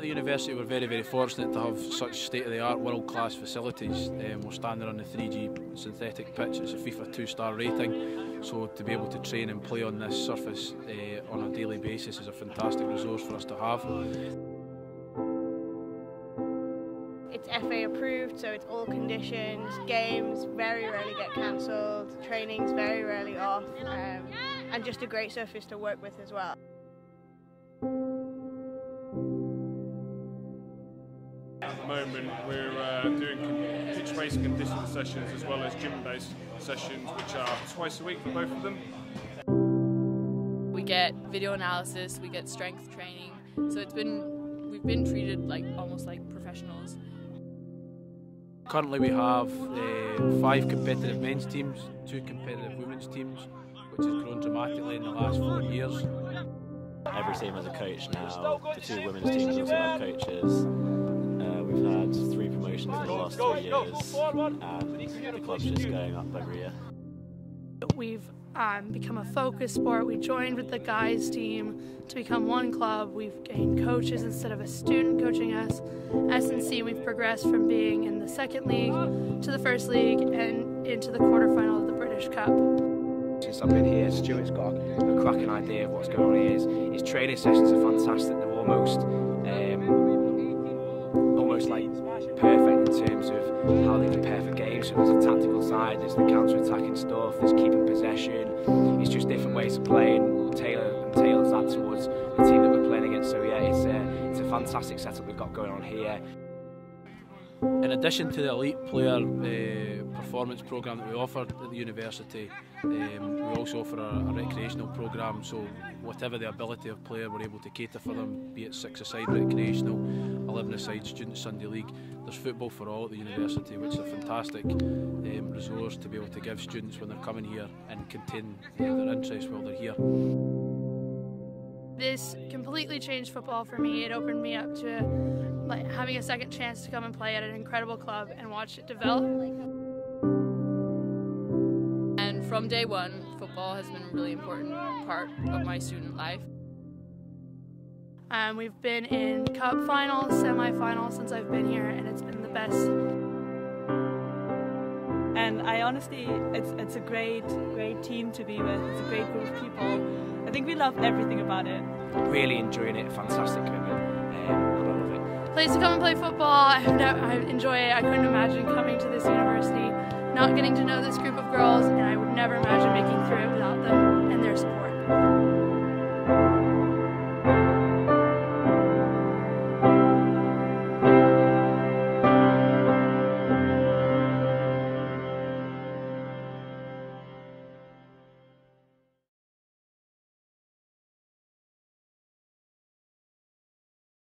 the university we're very very fortunate to have such state-of-the-art world-class facilities. Um, we're standing on the 3G synthetic pitch, it's a FIFA 2-star rating, so to be able to train and play on this surface uh, on a daily basis is a fantastic resource for us to have. It's FA approved, so it's all conditions. Games very rarely get cancelled. Training's very rarely off, um, and just a great surface to work with as well. Moment, we're uh, doing pitch-based conditioning sessions as well as gym-based sessions, which are twice a week for both of them. We get video analysis, we get strength training, so it's been we've been treated like almost like professionals. Currently we have uh, five competitive men's teams, two competitive women's teams, which has grown dramatically in the last four years. Every team has a coach now. The two women's teams also have coaches. We've had three promotions in the last three years, and the club's just going up every year. We've um, become a focus sport. We joined with the guys team to become one club. We've gained coaches instead of a student coaching us. S&C, we've progressed from being in the second league to the first league and into the quarterfinal of the British Cup. Since I've been here, Stuart's got a cracking idea of what's going on here. His, his training sessions are fantastic. They're almost, um, almost like perfect in terms of how they prepare for games. So there's a tactical side, there's the counter-attacking stuff, there's keeping possession. It's just different ways of playing. Taylor and tailors that towards the team that we're playing against. So yeah, it's a, it's a fantastic setup we've got going on here. In addition to the elite player uh, performance programme that we offer at the university, um, we also offer a, a recreational programme. So whatever the ability of player, we're able to cater for them. Be it six-a-side recreational, eleven-a-side student Sunday league. There's football for all at the university, which is a fantastic um, resource to be able to give students when they're coming here and contain uh, their interest while they're here. This completely changed football for me. It opened me up to like having a second chance to come and play at an incredible club and watch it develop. And from day one, football has been a really important part of my student life. Um, we've been in cup finals, semi-finals since I've been here, and it's been the best. And I honestly, it's it's a great, great team to be with. It's a great group of people. I think we love everything about it. Really enjoying it. Fantastic women. Um, Place to come and play football. I, I enjoy it. I couldn't imagine coming to this university, not getting to know this group of girls, and I would never imagine making through it without them.